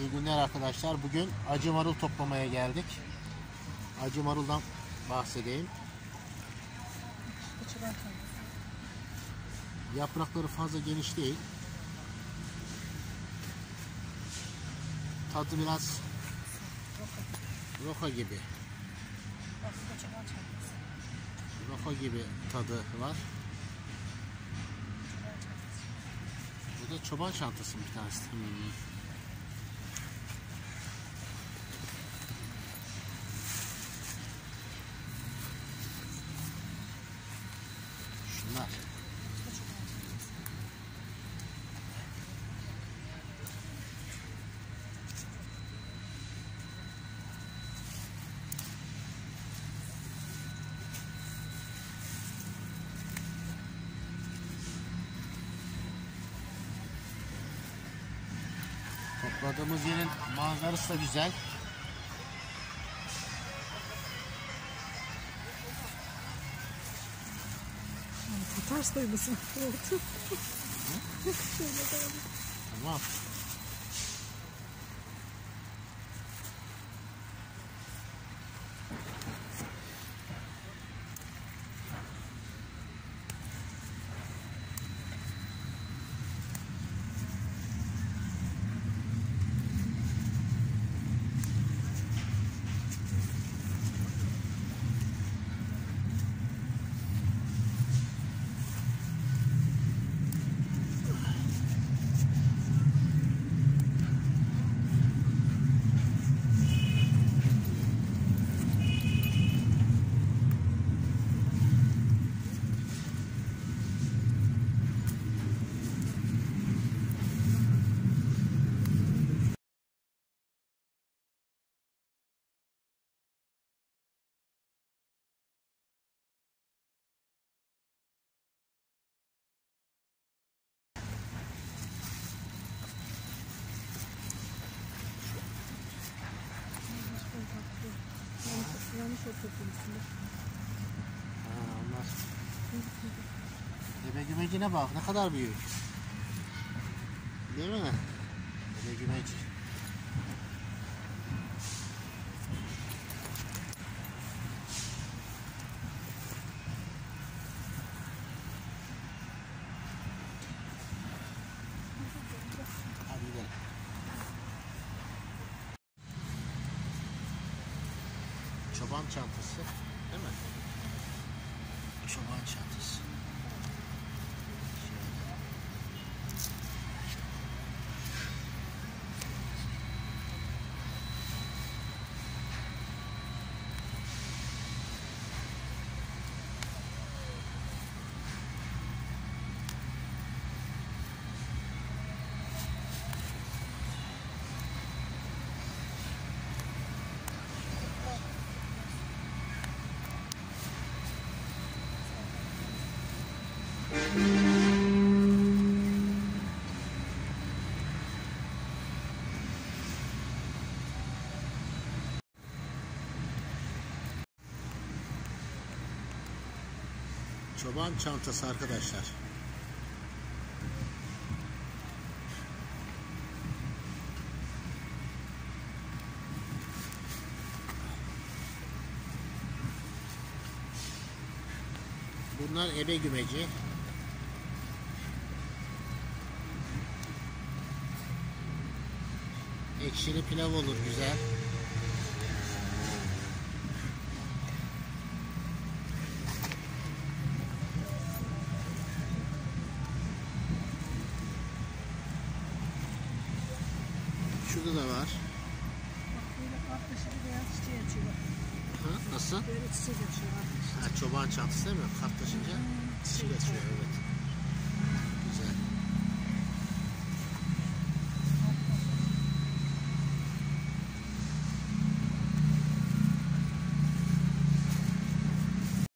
İyi günler arkadaşlar. Bugün acı marul toplamaya geldik. Acı maruldan bahsedeyim. Yaprakları fazla geniş değil. Tadı biraz roka gibi. Roka gibi tadı var. Bu da çoban çantası bir tanesi. Hmm. Topladığımız yerin manzarası da güzel. Ters duymasın. Tamam. Ebe gümecine bak ne kadar büyük. Değil mi? Ebe gümeci. Çoban çantası değil mi? Çoban çantası. Şöyle. Çoban çantası arkadaşlar. Bunlar ebe gümeci. Ekşili pilav olur güzel. Şurada da var. Ha, nasıl? Böyle çiçek açıyor. Ha, çoban çantası değil mi? Kart taşınca çiçek açıyor evet.